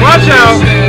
Watch out.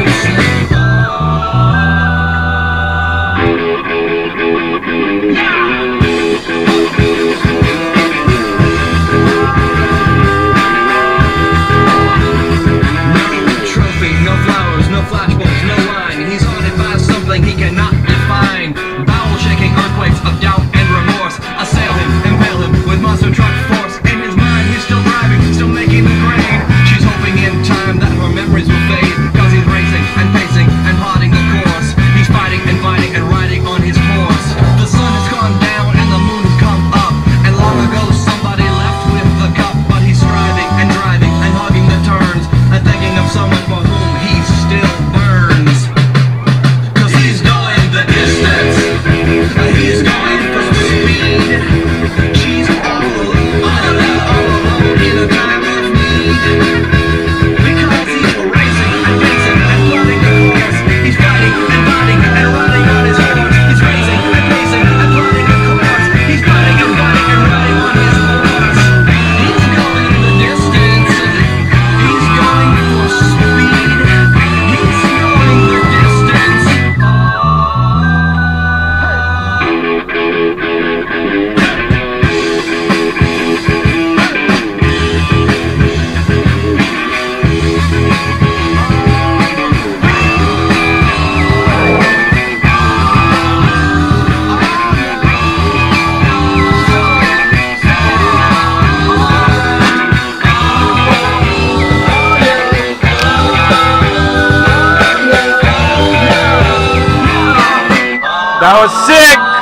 That was sick!